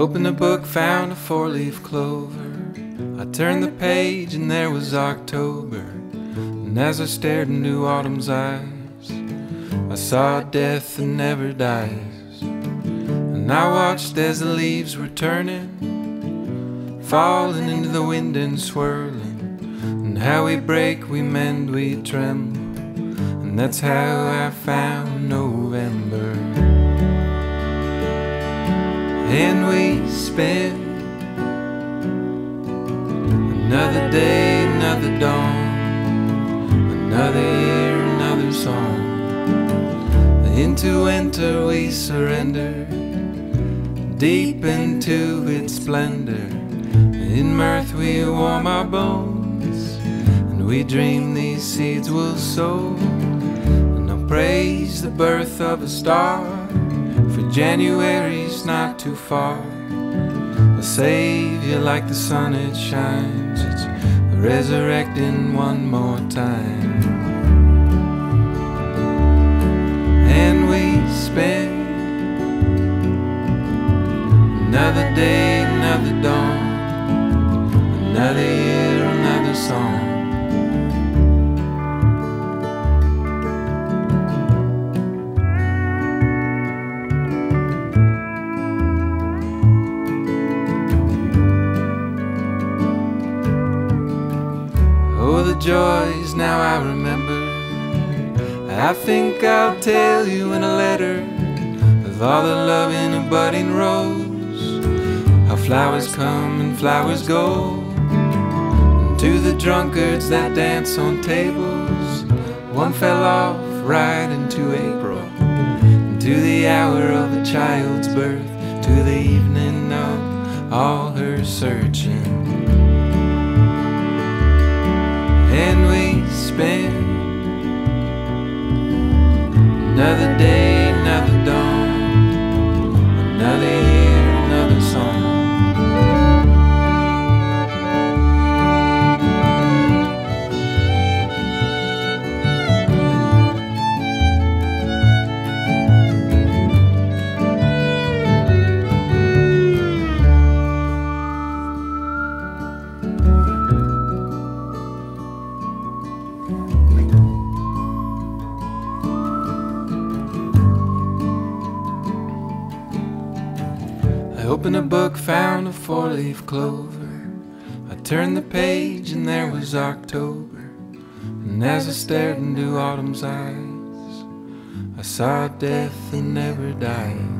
opened a book, found a four leaf clover. I turned the page, and there was October. And as I stared into autumn's eyes, I saw death that never dies. And I watched as the leaves were turning, falling into the wind and swirling. And how we break, we mend, we tremble. And that's how I found November. And we spend another day, another dawn, another year, another song. Into winter we surrender, deep into its splendor. In mirth we warm our bones, and we dream these seeds will sow. And I'll praise the birth of a star, January's not too far. A savior like the sun it shines, it's resurrecting one more time. And we spend another day, another dawn, another year, another song. Joys now I remember. I think I'll tell you in a letter of all the love in a budding rose. How flowers come and flowers go. And to the drunkards that dance on tables, one fell off right into April. And to the hour of a child's birth, to the evening of all her searching. Opened a book, found a four leaf clover. I turned the page, and there was October. And as I stared into autumn's eyes, I saw death that never dies.